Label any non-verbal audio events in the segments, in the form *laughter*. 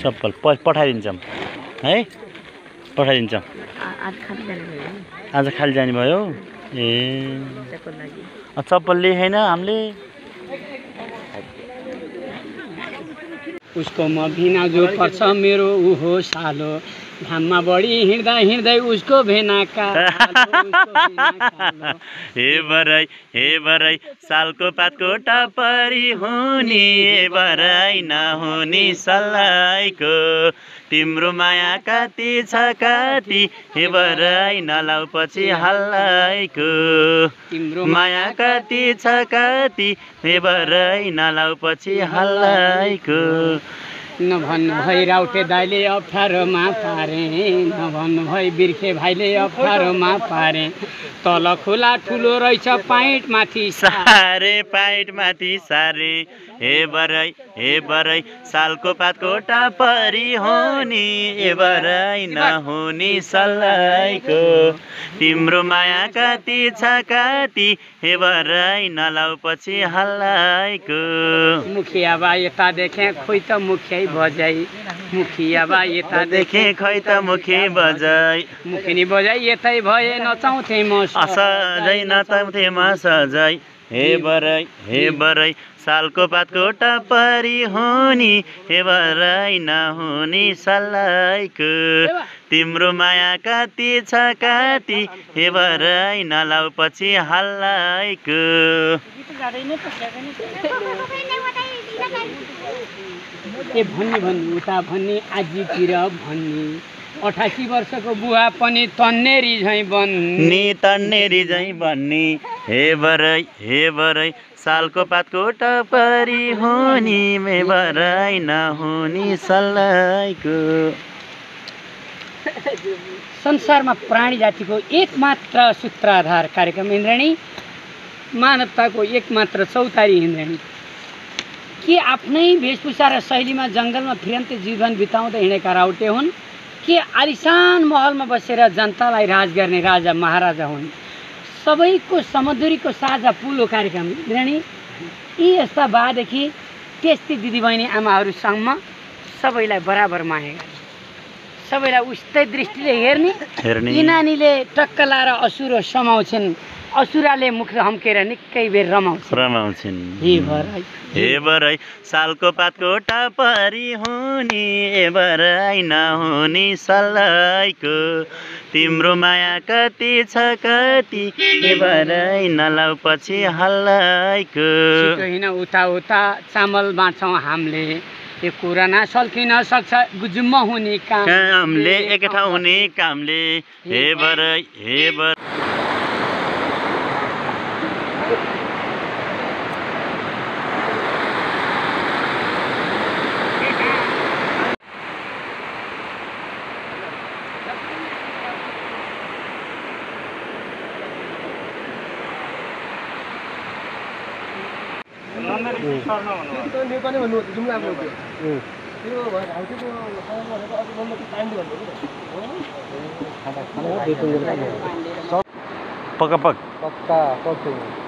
चप्पल प पठाइदिन्छौँ। है? पठाइदिन्छौँ। आज खालि जाने भयो? ए। चप्पल लेखेन हामीले? उसको म भिना जो पर्छ मेरो ऊ हो सालो। घाममा बढी हिँड्दा हिँड्दै उसको भेना कालो, *laughs* उसको भेना कालो। हे बराई हे बराई सालको पातको टपरी हुने हे बराई नहुने सल्लाइको तिम्रो माया कति छ कति हे बराई नलाउ पछि हल्लाइको तिम्रो माया कति छ कति हे बराई नलाउ पछि हल्लाइको नभन्नु भई राउटे दाइले अप्ठ्यारोमा पारे नभन्नु भई बिर्खे भाइले अप्ठ्यारोमा पारे। तल खुला ठुलो रहेछ पाइट माथि सारे पाइट माथि सारे। हे बराई हे बराई सालको पातको टापरी हुने हे बराई नहुने सल्लाइको तिम्रो माया कति छ कति हे बराई नलाउ पछि हल्लाइको मुखिया बा यता देखेँ खोइ त मुखिया बजाइ मुखिया बा यता देखेँ देखे खै त मुखी बजाई मुखिनी बजाइ यतै भए नचाउँथे म असजै नचाउँथे म सजै। हे बराई हे बराई सालको पातको टपरी हुने हे बराई नहुने सल्लाइको तिम्रो माया कति छ कति हे बराई नलाउ पछि हल्लाइको ए भन्ने भन्ने उता भन्ने आजीतिर भन्ने। अठासी वर्षको बुवा पनि तन्नेरी झैँ बन्ने। तन्नेरी झैँ भन्ने हे बराई हे बराई सालको पातको टपरी हुने मे बराई नहुने सल्लाइको संसारमा प्राणी जातिको एकमात्र सूत्राधार कार्यक्रम इन्द्रणी मानवताको एकमात्र चौतारी इन्द्रणी। के आफ्नै वेशभूषा र शैलीमा जङ्गलमा फिरन्ते जीवन बिताउँदै हिँडेका राउटे हुन्? के आलिसान महलमा बसेर जनतालाई राज गर्ने राजा महाराजा हुन्। सबैको समधुरीको साझा पुलो कार्यक्रम इन्द्रणी यी यस्ता बादेखि त्यस्तै दिदीबहिनी आमाहरूसम्म सबैलाई बराबर माया गर्ने सबैलाई उस्तै दृष्टिले हेर्ने। हेर्ने। यी नानीले टक्क लाएर असुरो समाउँछन्। असुराले मुख हम्केर निकै बेर रमाउँछन्। रमाउँछिन्। बराई सालको पातको टापरी हुने हे बराई नहुने सल्लाइको तिम्रो माया कति छ कति हे बराई नलाउ पछि हल्लाइको हिँड उता उता चामल बाँड्छौँ हामीले। यो कुरा नसल्किन सक्छ गुजुम्म हुने काम कामले एक ठाउँ हुने कामले। हे बराई हे बर नेपाली भन्नु जुम्ला अब त्यो त्यो भएर हौ त्यो भनेको अझ भन्दा टाइम भन्नु पक पक पक्का पक्का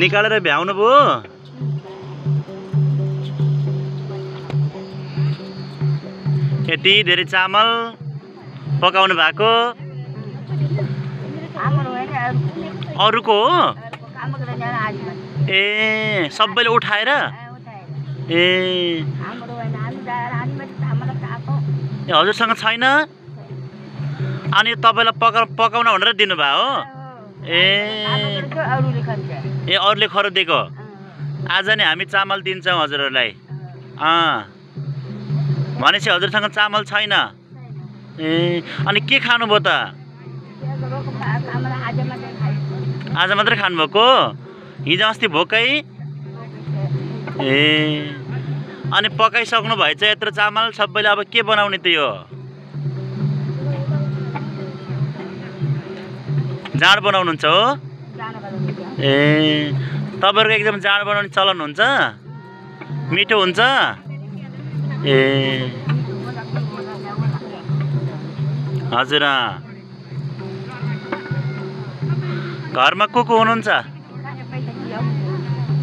निकालेर भ्याउनु भयो यति धेरै चामल पकाउनु भएको। अरूको हो? ए सबैले उठाएर? ए। हजुरसँग छैन? अनि तपाईँलाई पका पकाउन भनेर दिनुभयो? हो ए। ए अरूले खरो दिएको? आज नै हामी चामल दिन्छौँ हजुरहरूलाई। अँ। भनेपछि हजुरसँग चामल छैन। ए अनि के खानुभयो त? आज मात्रै खानुभएको? हिजो अस्ति भोकै? ए अनि पकाइसक्नु भएछ यत्रो चामल? सबैले अब के बनाउने त यो? जाँड बनाउनुहुन्छ हो? ए तपाईँहरूको एकदम जाँड बनाउने चलन हुन्छ? मिठो हुन्छ? ए। हजुर। घरमा को को हुनुहुन्छ?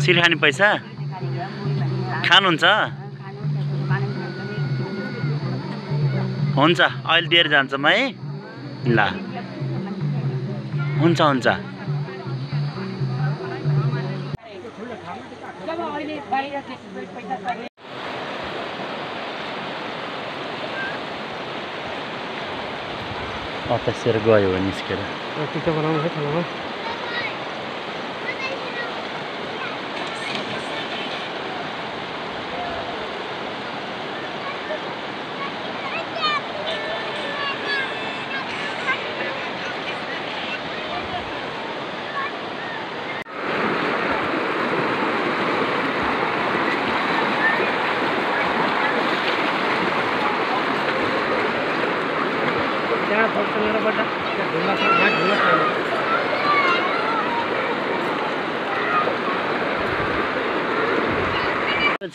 सिरखाने पैसा? खानुहुन्छ? हुन्छ अहिले दिएर जान्छौँ है ल। हुन्छ हुन्छ। vai a respeitar Ó, terceiro goiô, Nisqueira. Aqui tá falando, vai falar.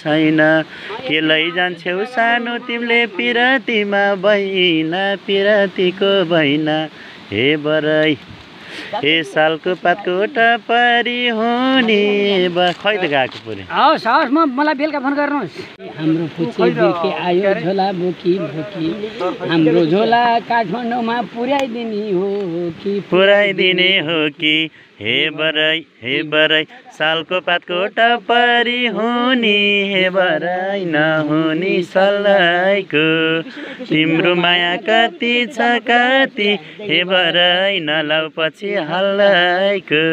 छैन। के लैजान्छौ सानो तिमीले पिरातीमा बहिना पिरातीको बहिना हे बरै हे सालको पातको टपरी हुने खै त गएको पुरै हवस् हवस् म मलाई बेलुका फोन गर्नुहोस्। हाम्रो बिर्खे आयो झोला बोकी बोकी हाम्रो झोला काठमाडौँमा पुर्याइदिने हो कि पुऱ्याइदिने हो कि? हे बरै हे बरै सालको पातको टपरी हुने हे बरै नहुने सल्लाइको तिम्रो माया कति छ कति हे बरै नलाउ पछि हल्लाइको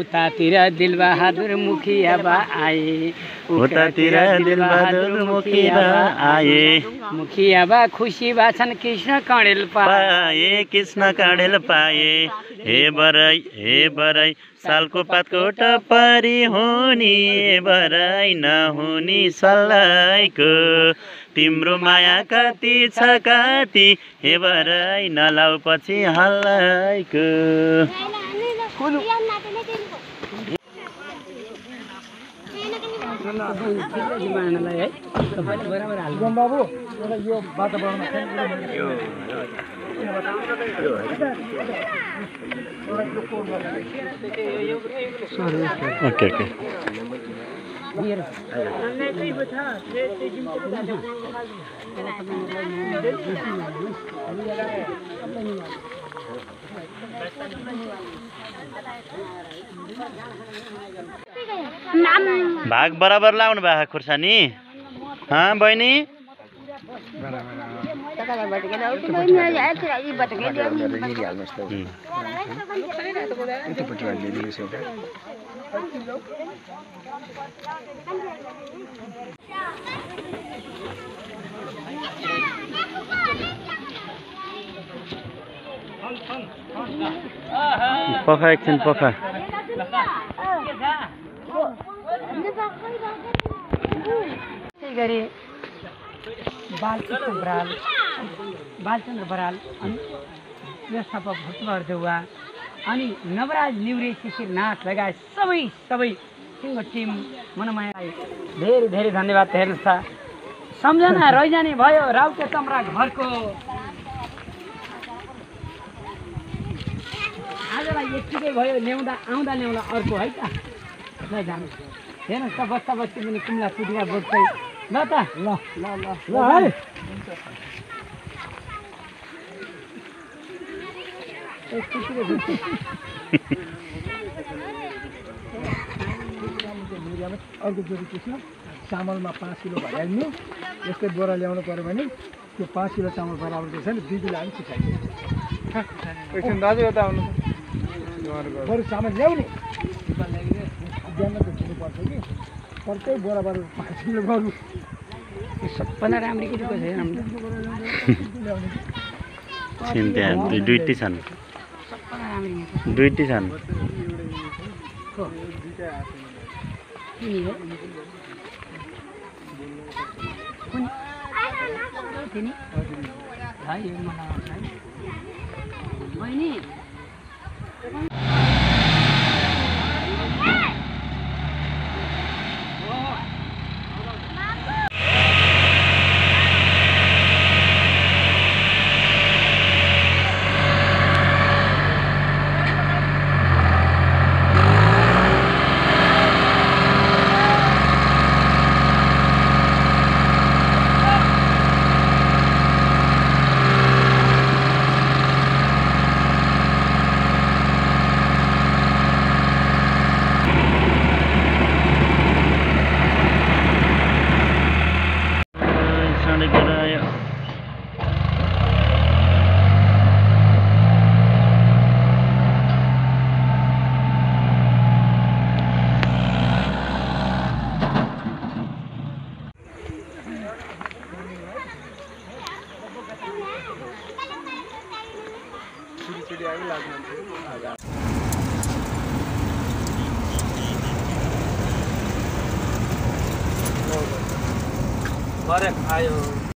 उतातिर दिलबहादुर मुखिया बा आए। उतातिर दिलबहादुर मुखिया आए। मुखिया बा खुसी बा छन् कृष्ण कणेल पाए। कृष्ण काँडेल पाए। हे बरै हे बरै सालको पातको टपरी हुने हे बरै नहुने सल्लाइको तिम्रो माया कति छ कति हे बरै नलाउ पछि हल्लाइको है यो। भाग बराबर लाउनु भएको खुर्सानी हाँ बहिनी. पखा एकछिन पखा त्यसै गरी बालकृष्ण बराल। बालचन्द्र बराल अनि व्यवस्थापक भुटमर देउवा अनि नवराज लिउरे शिशिर नाथ लगायत सबै सबै सिङ्गो टिम मनमायालाई धेरै धेरै धन्यवाद हेर्नुहोस् त। सम्झना रहिजाने भयो राउटे कमरा घरको। आजलाई यत्तिकै भयो ल्याउँदा आउँदा ल्याउँदा अर्को है त? ल हेर्नुहोस् त बस्दा बस्दै पनि कुम्ला कुटिया बोक्दै। ल त ल ल ल ल है। अर्को जोडी के छ? चामलमा पाँच किलो भइहाल्ने यस्तै बोरा ल्याउनु पऱ्यो भने त्यो पाँच किलो चामल बराबर छ नि दुई किलो पिसाइदियो एकछिन दाजु यता आउनु। बरु चामल ल्याउने बिहान त दिनुपर्छ कि। प्रत्येक बोराबाट पाँच किलो बरु सबभन्दा राम्रो केटीको छिन्। त्यहाँ दुई दुईटी छन्। राम्रो दुईटी छन्। बहिनी।